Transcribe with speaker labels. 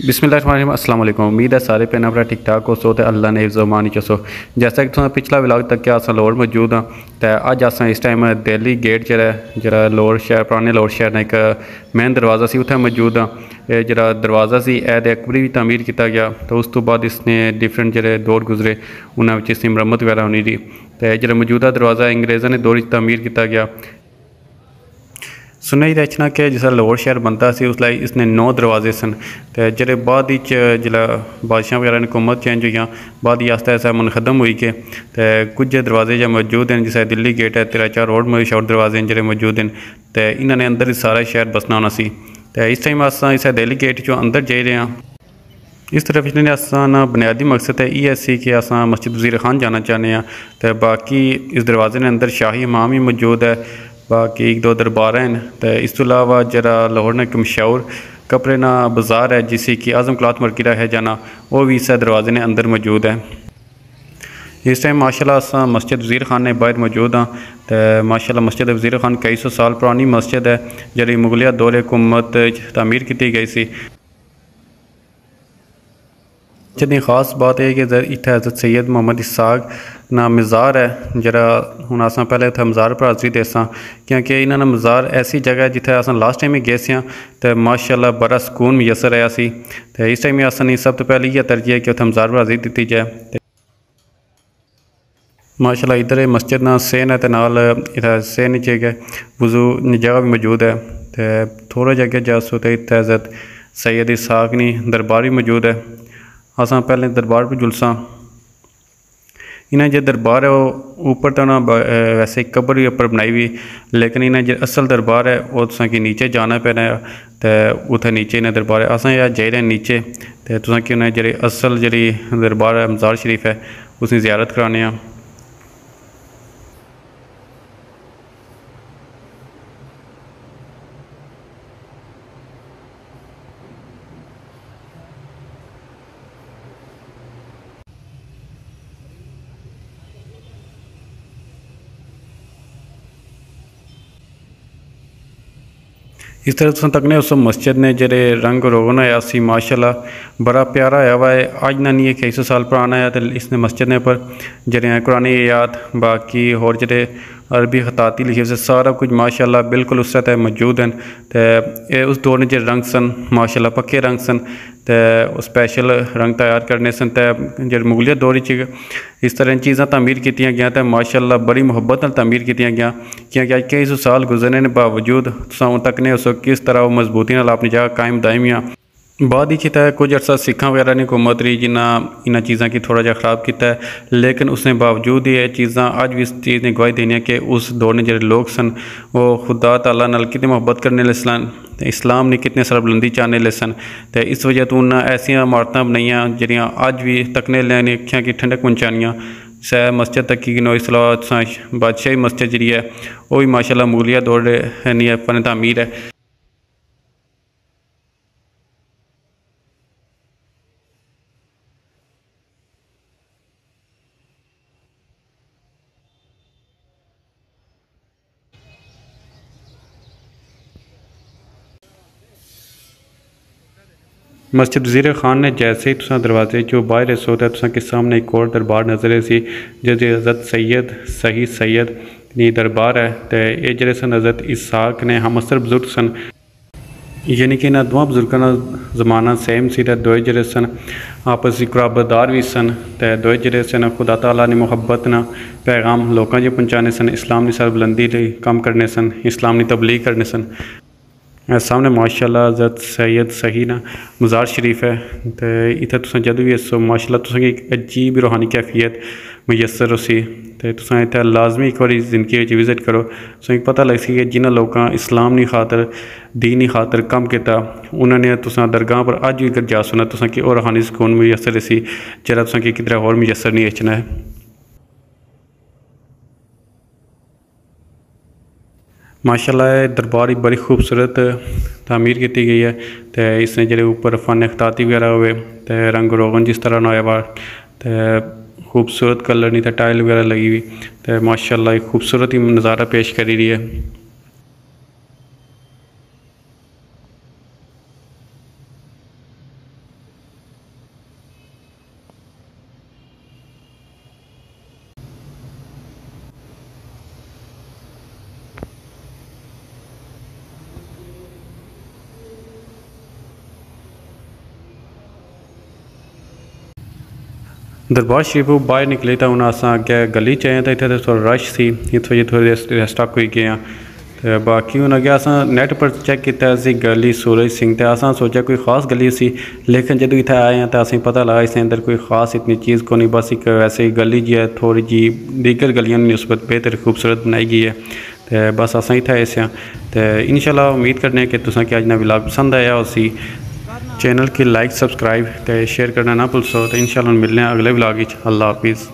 Speaker 1: बिस्मिल्लाह अस्सलाम वालेकुम उम्मीद है सारे पैन अपना ठीक ठाक हो सो तो अल्लाह ने जमानी चो जैसा कि तुम पिछला विलाग तक अस लोड़ मौजूद हाँ तो अज अस इस टाइम दिल्ली गेट जरा जरा लोड़ शहर, पुराने लोड़ शहर ने एक मेन दरवाज़ा से उत्थे मौजूद हाँ। जरा दरवाज़ा से यह अकबरी भी तमीर किया गया तो उस तो बाद इसने डिफरेंट जो दौर गुजरे उन्होंने इसकी मरम्मत वगैरह होनी थी तो जरा मौजूदा दरवाज़ा अंग्रेज़ों ने दौर तमीर किया गया सुनने ही रचना कि जिसलै लाहौर शहर बनता सी उसलै इसने नौ दरवाजे सन। जेह्ड़े बाद जिसलै बादशाह वगैरह हुकूमत चेंज हुई बाद आस्ता मुनखदम हुई के कुछ दरवाजे जो मौजूद हैं, जिसलै दिल्ली गेट है, तेरा चार रोड मशहूर दरवाजे जो मौजूद हैं तो इन्होंने अंदर ही सारा शहर बसना होना सी। इस टाइम अस इस दिल्ली गेट चो अंदर जाई रहे हैं इस तरफ़ इन्होंने असा बुनियादी मकसद है ये सी कि अस मस्जिद वज़ीर खान जाना चाहते हैं तो बाकी इस दरवाजे ने अंदर शाही इमाम ही मौजूद है। बाकी एक दो दरबार हैं। तो इस तो अलावा जरा लाहौर ने एक मशहूर कपड़े ना बाज़ार है, जिसे कि आज़म क्लाथ मार्केट है जाना, वो भी इस दरवाजे ने अंदर मौजूद है। इस टाइम माशाल्लाह अस मस्जिद वज़ीर खान ने बाहर मौजूद हाँ। तो माशाल्लाह मस्जिद वज़ीर खान कई सौ साल पुरानी मस्जिद है, जड़ी मुगलिया दौरे हुकूमत तमीर की गई सी। जितनी खास बात है कि इतना हज़रत सैयद मोहम्मद इसाक ना मज़ार है, जरा हूँ अस पहले उत्थे मज़ार पर हाजरी दे क्योंकि इन्होंने मज़ार ऐसी जगह है जिथे अस लास्ट टाइम ही गए तो माशाला बड़ा सुकून मयसर सी। तो इस टाइम असन सब तो पहले इयै तरजीह है कि उत्थे मज़ार पर हाजरी दी जाए माशाला इधर मस्जिद ना सेन है तो नाल इतना सेन नीचे गए वज़ू जगह भी मौजूद है। तो थोड़ा जगह जासो तो इतने हज़रत सैयद इसाक नहीं दरबार भी मौजूद है। अस पहले दरबार पर जुलसा। इन्हें जो दरबार है वो ऊपर तो ना वैसे कबर भी उपर बनाई हुई लेकिन इन्हें जो असल दरबार है वो तुसा कि नीचे जाना पैना तो उत नीचे इन्हें दरबार है अस रहे नीचे तो तुसा कि उन्हें जी असल जी दरबार है मजार शरीफ है उसकी जियारत कराने इस तरह तुम तकने उस मस्जिद ने जेरे रंग रोगन आया सी, माशाल्लाह। बड़ा प्यारा आया हुआ है। अज ना नहीं है कई सौ साल पुराना है तो इसने मस्जिद ने पर जेरे कुरानी याद, बाकी होर जेरे अरबी खताती लिखी से सारा कुछ, माशाल्लाह, बिल्कुल उस तरह मौजूद हैं। तो उस दौर जो रंग सन, माशाल्लाह, पक्के रंग सन। तो स्पैशल रंग तैयार करने सन। तो जो मुगलिया दौर इस तरह चीज़ा तमीर की गई तो माशाल्लाह, बड़ी मुहब्बत तमीर की गई क्योंकि अज कई सौ साल गुजरने के बावजूद तक ने उस किस तरह मजबूती अपनी जगह कायम बाद ही है कुछ अर्सा सिखा वगैरह ने हुकूमत रही जिन्हें इन चीज़ों की थोड़ा जहा खराब किया लेकिन उसने बावजूद ही चीज़ा अज भी इस चीज़ ने गवाही देनी है कि उस दौर ने जो लोग सन, वो खुदा तला नाल मुहब्बत करने ले सन इस्लाम ने कितने सरबुलंदी चाहने ले सन तो इस वजह तो उन्हें ऐसा इमारत बनाइया जड़िया अज भी तकने लैने अखियाँ की ठंडक पहुँचानिया। सै मस्जिद तक की नो इस बादशाही मस्जिद जी है वह माशाला मूलिया दौड़ नहीं है फन तमीर है। मस्जिद वज़ीर खान ने जैसे ही तुसा दरवाजे जो बाहर सो तो के सामने एक और दरबार नज़र सी जिस हज़रत सैयद, सही सैयद नी दरबार है। तो ये जड़े सन हज़रत इसाक ने, हम असर बुज़ुर्ग सन, यानी कि इन्होंने दोवों बुज़ुर्गों का जमाना सेम से दोए जड़े सन आपस की कुराबदार भी सन तो दोए जड़े सन खुदा तला ने मुहब्बत न पैगाम लोगों जो पहुँचाने सन, इस्लाम की सरबुलंदी कम करने सन, इस्लाम की तबलीग करने सन। सामने माशाला हज़रत सैयद सही ना मज़ार शरीफ है। तो इतना तुस जदों भी इस माशाल्लाह तुसें एक अजीब रूहानी कैफियत मुयसर उसी तो तुस इतना लाजमी एक बार ज़िंदगी विज़िट करो। तुसें पता लग कि जिन्होंने लोगों इस्लाम की खातर, दीनी खातर कम किया उन्होंने तुस दरगाह पर अज भी जा सुना तुसें कि और रूहानी सुकून मुयसर इसी जरा तुसें किधर होर मुयसर नहीं अचना है। माशाल्लाह दरबार बड़ी खूबसूरत तमीर की गई है। तो इसने जो ऊपर फन अखताती वगैरह हो रंग रोगन जिस तरह ना हुआ तो खूबसूरत कलर नहीं था टाइल वगैरह लगी हुई तो माशाल्लाह खूबसूरत ही नज़ारा पेश करी रही है। दरबार शरीफ बाहर निकले तो हूँ अस अगे गली च आए तो इतने थोड़ा रश से इस वजह थोड़े स्टक हो गए तो बाकी हूँ अगर अस नैट पर चेक किया गली सूरज सिंह तो अस सोचा कोई खास गली सी, लेकिन जो इतने आए हैं तो असें पता लगा इस अंदर कोई खास इतनी चीज़ को नहीं बस एक वैसे ही गली जी है थोड़ी जी दीगर गलियाँ नस्बत बेहतर खूबसूरत बनाई गई है तो बस अस इतना आए तो इनशाला उम्मीद करने कि तुसें कि अज ना पसंद आया उसी चैनल की लाइक, सब्सक्राइब ते शेयर करना ना भूल सो तो इन मिलने अगले ब्लॉग अल्लाह हाफिज़।